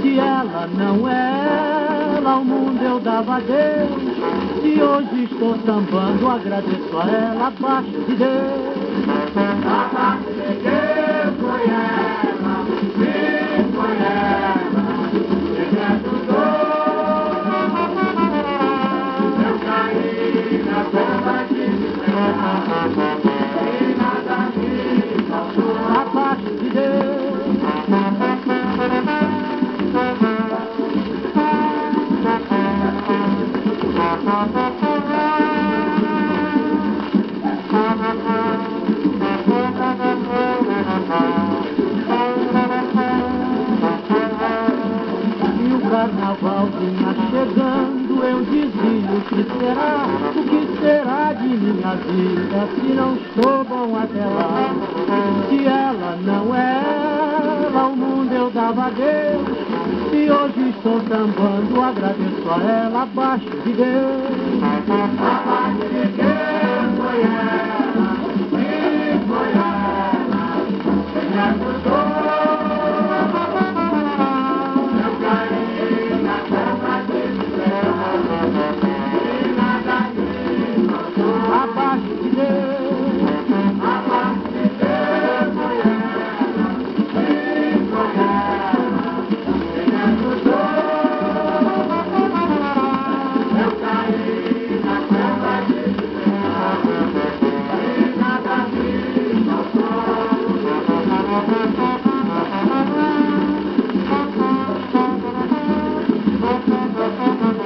Se ela não é ela, ao mundo eu dava Deus. Se hoje estou sambando, agradeço a ela, abaixo de Deus. Abaixo de Deus foi carnaval vinha chegando, eu dizia o que será, o que será de minha vida se não estou bom até lá. Se ela não é ela, ao mundo eu dava Deus. Estou sambando, agradeço a ela, abaixo de Deus. Thank you.